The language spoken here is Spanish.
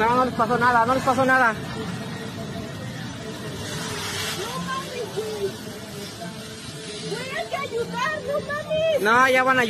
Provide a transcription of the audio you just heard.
No, no les pasó nada, no les pasó nada. No mames, güey. Güey, hay que ayudar, no mames. No, ya van a